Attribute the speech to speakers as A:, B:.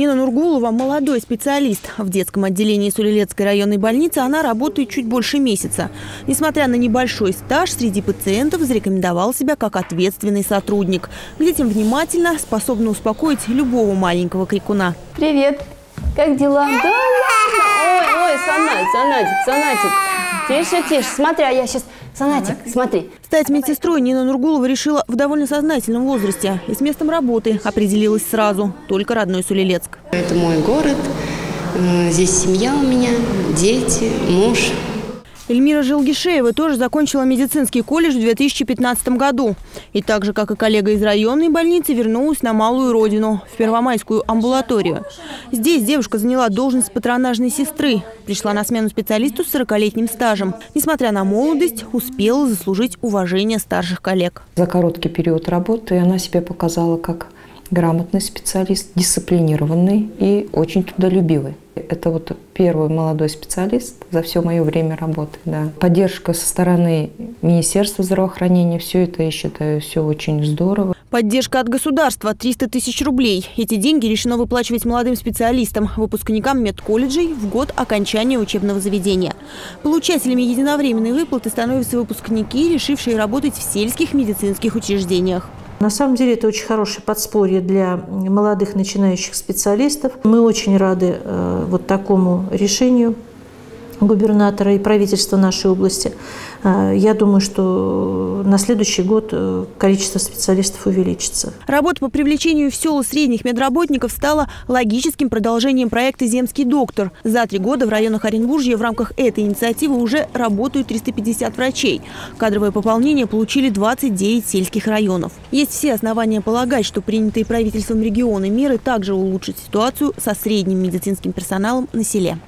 A: Нина Нургулова – молодой специалист. В детском отделении Сулилецкой районной больницы она работает чуть больше месяца. Несмотря на небольшой стаж, среди пациентов зарекомендовал себя как ответственный сотрудник. К детям внимательно, способна успокоить любого маленького крикуна.
B: Привет! Как дела? Да сонатик, сонатик, сонатик. Тише, тише. Смотри, а я сейчас... Сонатик, смотри.
A: Стать медсестрой Нина Нургулова решила в довольно сознательном возрасте. И с местом работы определилась сразу. Только родной Сулилецк.
C: Это мой город. Э, Здесь семья у меня, дети, муж.
A: Эльмира Жилгишеева тоже закончила медицинский колледж в 2015 году. И так же, как и коллега из районной больницы, вернулась на малую родину, в Первомайскую амбулаторию. Здесь девушка заняла должность патронажной сестры. Пришла на смену специалисту с 40-летним стажем. Несмотря на молодость, успела заслужить уважение старших коллег.
D: За короткий период работы она себя показала как грамотный специалист, дисциплинированный и очень трудолюбивый. Это вот первый молодой специалист за все мое время работы. Да. Поддержка со стороны Министерства здравоохранения, все это, я считаю, все очень здорово.
A: Поддержка от государства – 300 тысяч рублей. Эти деньги решено выплачивать молодым специалистам, выпускникам медколледжей в год окончания учебного заведения. Получателями единовременной выплаты становятся выпускники, решившие работать в сельских медицинских учреждениях.
E: На самом деле это очень хорошее подспорье для молодых начинающих специалистов. Мы очень рады э, вот такому решению губернатора и правительства нашей области. Э, Я думаю, что на следующий год э, количество специалистов увеличится.
A: Работа по привлечению в села средних медработников стала логическим продолжением проекта «Земский доктор». За три года в районах Оренбуржья в рамках этой инициативы уже работают 350 врачей. Кадровое пополнение получили 29 сельских районов. Есть все основания полагать, что принятые правительством регионы меры также улучшат ситуацию со средним медицинским персоналом на селе.